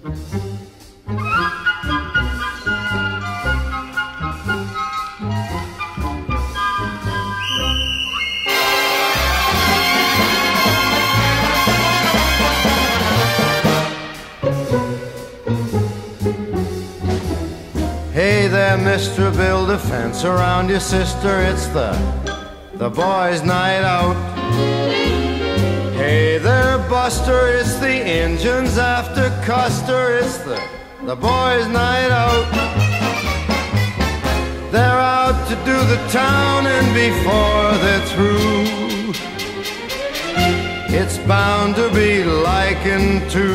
Hey there, mister, build a fence around your sister. It's the the boys' night out. There, it's the engines after Custer. It's the the boys' night out. They're out to do the town, and before they're through, it's bound to be likened to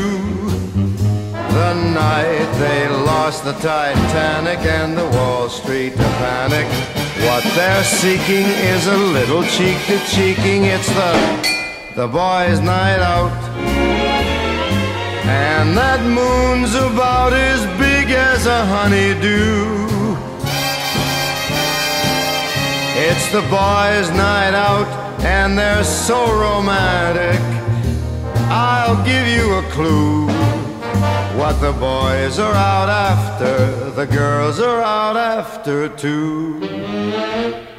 the night they lost the Titanic and the Wall Street to panic. What they're seeking is a little cheek to cheeking. It's the the boys' night out. And that moon's about as big as a honeydew. It's the boys' night out, and they're so romantic. I'll give you a clue. What the boys are out after, the girls are out after too.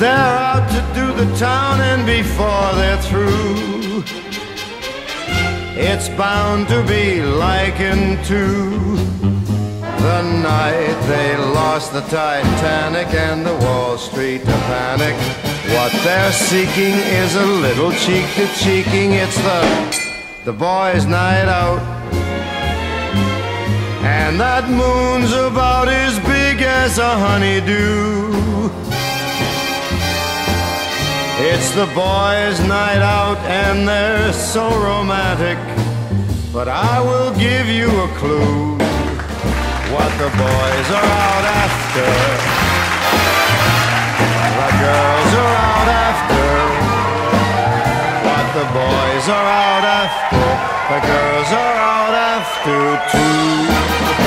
They're out to do the town, and before they're through, it's bound to be likened to the night they lost the Titanic and the Wall Street to panic. What they're seeking is a little cheek to cheeking. It's the the boys' night out. And that moon's about as big as a honeydew. It's the boys' night out, and they're so romantic. But I will give you a clue what the boys are out after. The girls are out after. What the boys are out after. The girls are out after too.